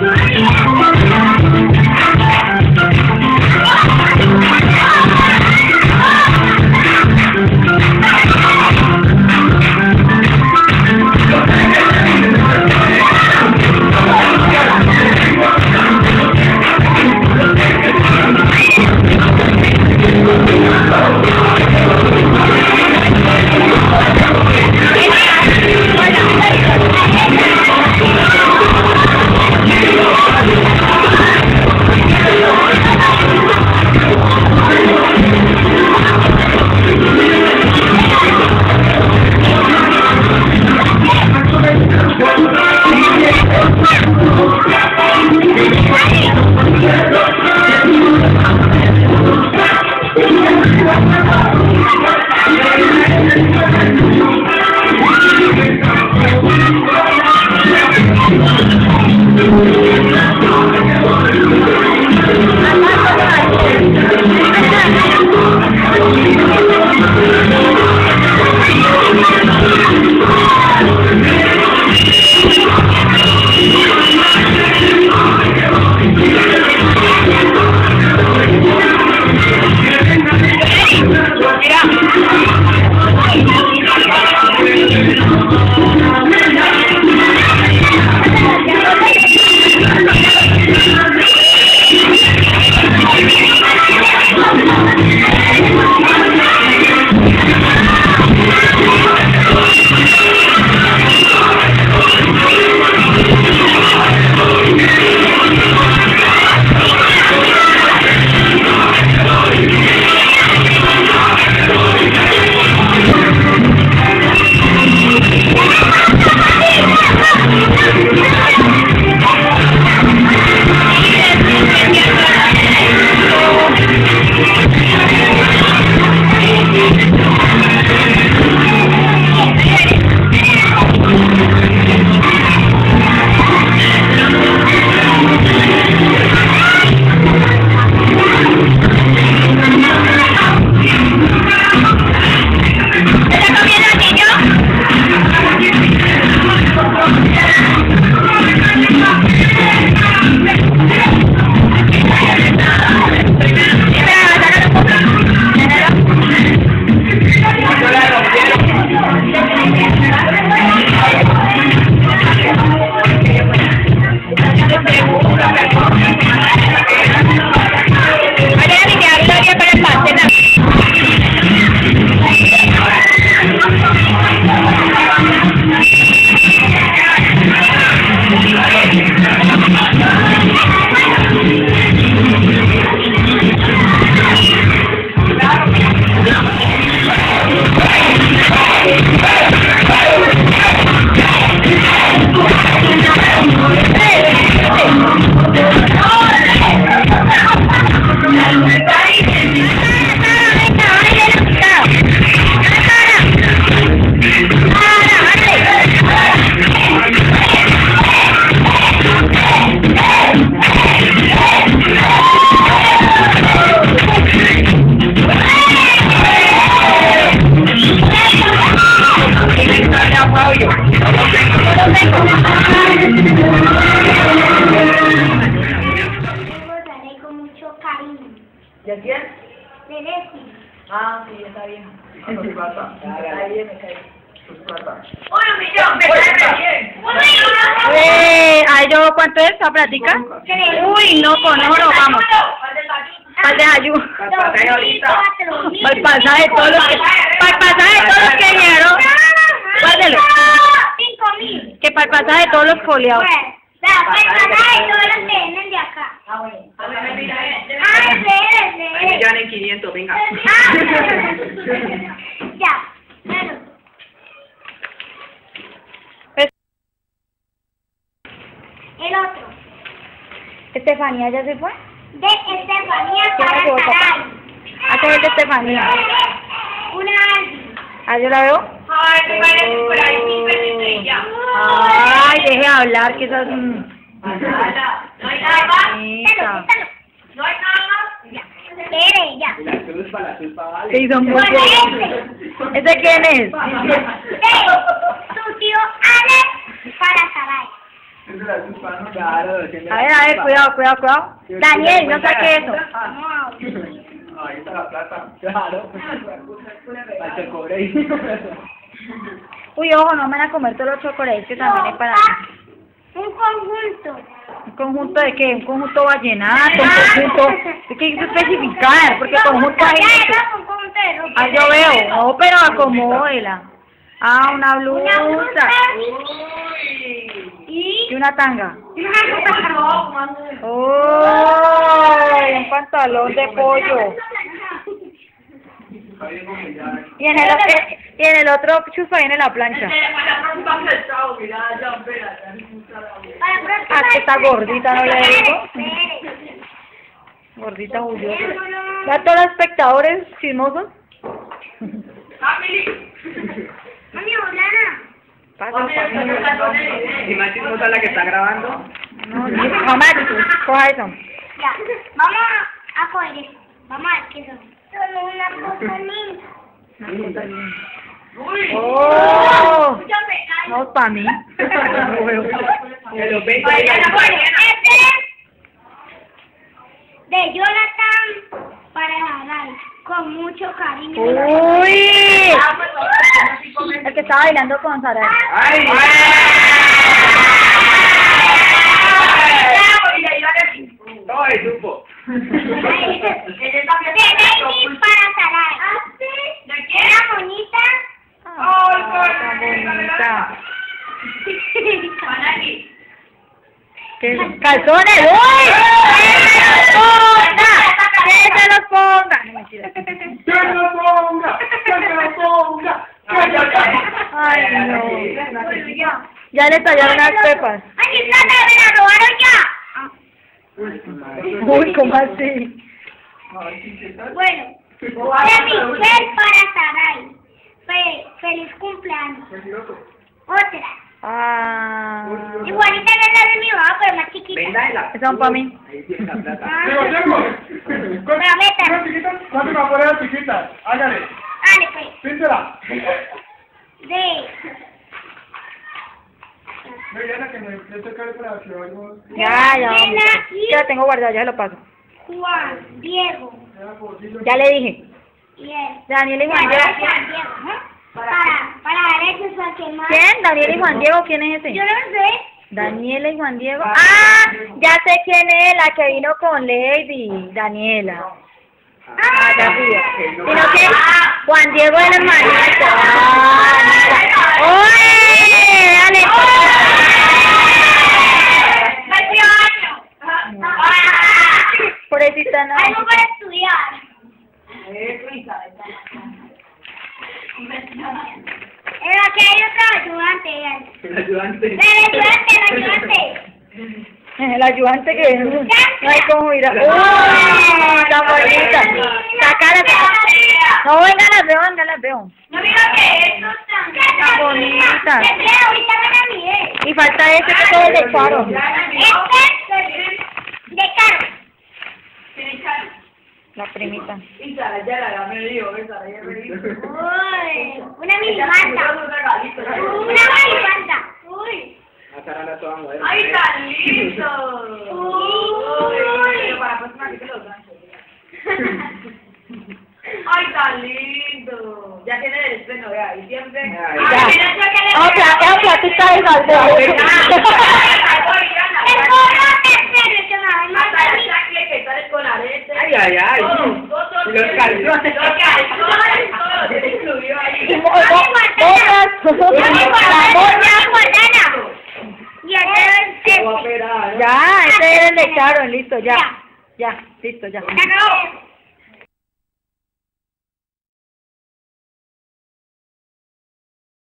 Thank you. Quién? De Leslie. Ah, sí, está bien. Sus patas. Está bien, me cae. Sus patas. ¡Uno millón! ¡Me cae bien! Eh, ¿Ay, yo cuánto es esa plática? Uy, no, con oro, vamos. Para el desayuno. pasaje ahorita. Para el pasaje de todos los que... Para el pasaje de todos los que vinieron. Guárdelo. Cinco mil. Que para el pasaje de todos los foliados. Bueno, vea, pues para todos los que de acá. Ah, bueno. A ver, mira, eh. Ah, espere, Ahí espere. ya en 500, venga. Ya, claro. El otro, Estefanía ya se fue. de Estefanía ¿Quién me llevó, papá? Caray. Ah, es de Estefanía. Una. Ah, yo la veo. Ay, me parece por ahí. Ay, deje de hablar, que esas... Nada. ¿No hay nada más? Bonita. ¿No hay nada más? Ya. Espere, ya. La culpa, la culpa vale. Sí, son muy. ¿Ese quién es? De su tío Alex para Saray. Claro, A ver, a ver, cuidado, cuidado, cuidado. Daniel, no saque eso. Ahí está la plata. Claro. Uy, ojo, no me van a comer todos los chocolates, que también es para Un conjunto. ¿Un conjunto de qué? ¿Un conjunto vallenato? ¿Un conjunto? Hay que especificar, porque conjunto hay un conjunto de ropa. Ah, yo veo. No, pero acomódela. Ah, una blusa. Una blusa. Uy. Y una tanga. No. ¡Oh! Un pantalón de pollo. Y en el, y en el otro chuzo viene la plancha. Ah, que está gordita, no le digo. Gordita bullosa. ¿Ya todos los espectadores chismosos? Mami. Pasa, no ¿Y más chismosa la que está grabando? No, ni- mamá, coja eso. Ya, vamos a, coger eso. Vamos a ver qué son. Son una cosa linda. Uy. ¡Oh! Escúchame, ay. No, para mí. De los 20 Vaya, años. vaya. Este de Jonathan para Harai, con mucho cariño. ¡Uy! Ah, pues. El que estaba bailando con Sara. ¡Ay! Bravo, ¡Calzones! ¡Uy! ¡Ponga! ¡Que se los ponga! ¡Que lo ponga! ¡Que lo ponga! Ay, no. Ya le tallaron las pepas. ¡Ay, plata me la robaron ya! Uy, ¿cómo así? Bueno, de Michelle para Sarai. Fe- feliz cumpleaños. Otra. Ah. Igualita que la de mi mamá, pero más chiquita. Son para mí. Ahí tiene la plata. Ah, Diego. Prometa. Una chiquita, ¿cuánto me chiquita? Hágale. Dale, pues. Píntela. De. No, ya la que me le toca el para que algo. Ya, ya. Ya tengo guardado, ya lo paso. Juan, Diego Ya le dije. Daniel y Juan Diego. Juan Diego, ¿no? Para, para dar eso a que más. ¿Quién? Daniel y Juan Diego, ¿quién es Yo ese? no sé. Daniela y Juan Diego. Ah, ya sé quién es, la que vino con Lady, Daniela. Ah, ya fui. Sino que Juan Diego es el hermanito. Ah. ¡Oye! ¡Dale! ¡Veinte años! Pobrecita, no. Algo para estudiar. Era que hay otro ayudante. él. El ayudante. El ayudante, el ayudante. El ayudante que no hay cómo ir a... ¡Uy! ¡Tan bonita! ¡Sacala! No, venga, las veo, venga, las veo. No mira que esto Qué bonita. Y falta este que todo le echaron. Este de caro. La primita. Y Sara ya la me dio, Sara ya me dio. Uy, una mini regalito. Una mini Sara toda moderna. ¡Ay, tan lindo! Uy. Para la próxima que te lo gancho. ¡Ay, tan lindo! Ya tiene el estreno, vea, y siempre... Ay, Ya. Ay, le- Otra, esa platita de. Ay, ay, ay. Los calzones. Los calzones, todo lo tiene incluido ahí. Y mo- mo- botas. La moña. Y el este. Ya, ese era el de Sharon, listo, ya. Ya, listo, ya.